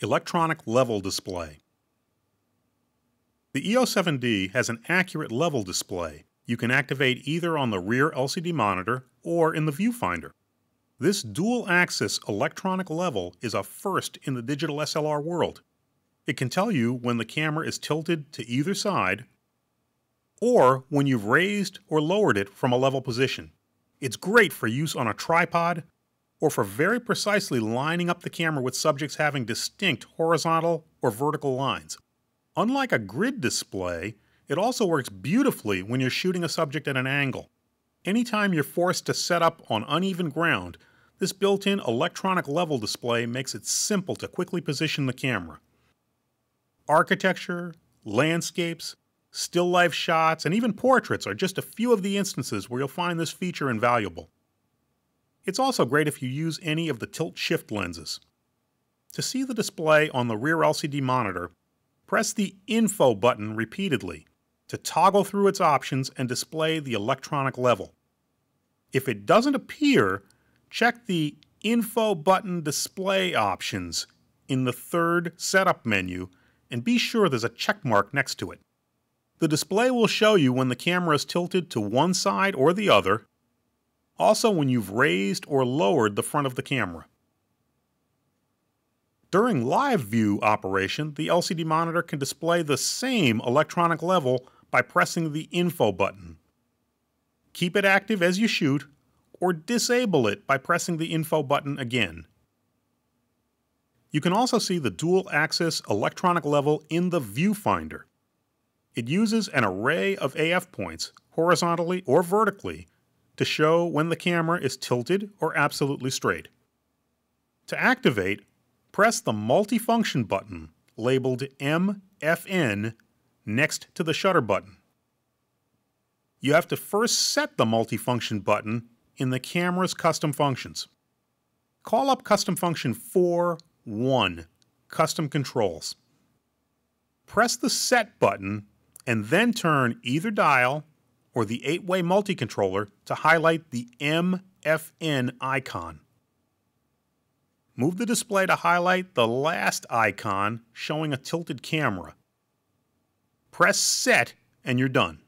Electronic Level Display The EOS 7D has an accurate level display you can activate either on the rear LCD monitor or in the viewfinder. This dual-axis electronic level is a first in the digital SLR world. It can tell you when the camera is tilted to either side or when you've raised or lowered it from a level position. It's great for use on a tripod or for very precisely lining up the camera with subjects having distinct horizontal or vertical lines. Unlike a grid display, it also works beautifully when you're shooting a subject at an angle. Anytime you're forced to set up on uneven ground, this built-in electronic level display makes it simple to quickly position the camera. Architecture, landscapes, still life shots, and even portraits are just a few of the instances where you'll find this feature invaluable. It's also great if you use any of the tilt-shift lenses. To see the display on the rear LCD monitor, press the Info button repeatedly to toggle through its options and display the electronic level. If it doesn't appear, check the Info button display options in the third setup menu and be sure there's a check mark next to it. The display will show you when the camera is tilted to one side or the other also when you've raised or lowered the front of the camera. During live view operation, the LCD monitor can display the same electronic level by pressing the Info button. Keep it active as you shoot, or disable it by pressing the Info button again. You can also see the dual axis electronic level in the viewfinder. It uses an array of AF points, horizontally or vertically, to show when the camera is tilted or absolutely straight. To activate, press the multifunction button labeled MFN next to the shutter button. You have to first set the multifunction button in the camera's custom functions. Call up custom function 4.1, Custom Controls. Press the Set button and then turn either dial or the 8-way multi-controller to highlight the MFN icon. Move the display to highlight the last icon showing a tilted camera. Press Set and you're done.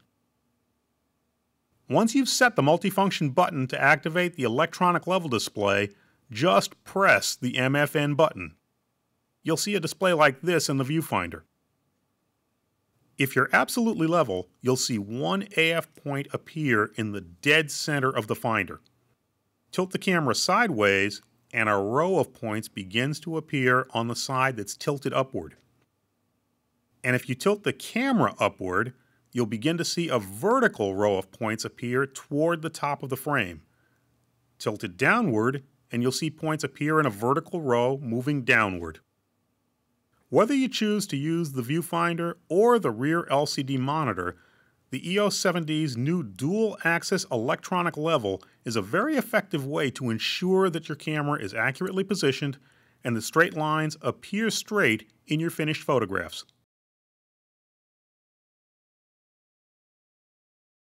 Once you've set the multifunction button to activate the electronic level display, just press the MFN button. You'll see a display like this in the viewfinder. If you're absolutely level, you'll see one AF point appear in the dead center of the finder. Tilt the camera sideways and a row of points begins to appear on the side that's tilted upward. And if you tilt the camera upward, you'll begin to see a vertical row of points appear toward the top of the frame. Tilt it downward, and you'll see points appear in a vertical row moving downward. Whether you choose to use the viewfinder or the rear LCD monitor, the EOS 7D's new dual-axis electronic level is a very effective way to ensure that your camera is accurately positioned and the straight lines appear straight in your finished photographs.